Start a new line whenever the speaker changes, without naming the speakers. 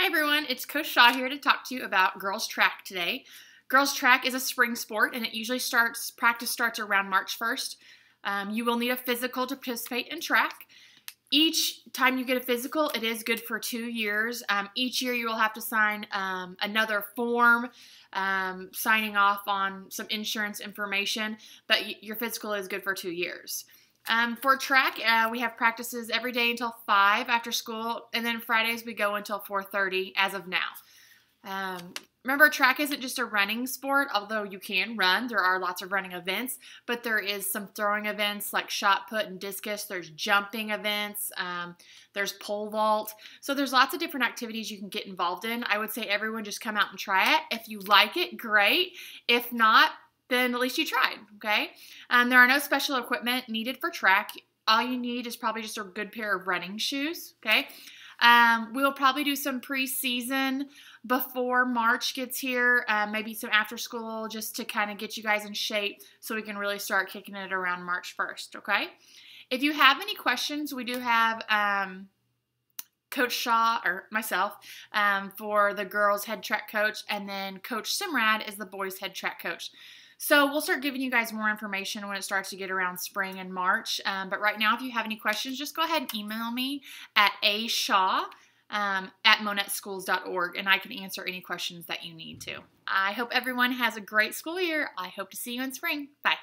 Hi everyone, it's Coach Shaw here to talk to you about girls track today. Girls track is a spring sport and it usually starts, practice starts around March 1st. Um, you will need a physical to participate in track. Each time you get a physical, it is good for two years. Um, each year you will have to sign um, another form um, signing off on some insurance information, but your physical is good for two years. Um, for track, uh, we have practices every day until 5 after school, and then Fridays we go until 4.30 as of now. Um, remember, track isn't just a running sport, although you can run. There are lots of running events, but there is some throwing events like shot put and discus. There's jumping events. Um, there's pole vault. So there's lots of different activities you can get involved in. I would say everyone just come out and try it. If you like it, great. If not, then at least you tried, okay? Um, there are no special equipment needed for track. All you need is probably just a good pair of running shoes, okay? Um, we'll probably do some preseason before March gets here, uh, maybe some after school just to kind of get you guys in shape so we can really start kicking it around March 1st, okay? If you have any questions, we do have um, Coach Shaw or myself um, for the girls head track coach, and then Coach Simrad is the boys head track coach. So we'll start giving you guys more information when it starts to get around spring and March. Um, but right now, if you have any questions, just go ahead and email me at a shaw um, at monetteschools.org and I can answer any questions that you need to. I hope everyone has a great school year. I hope to see you in spring. Bye.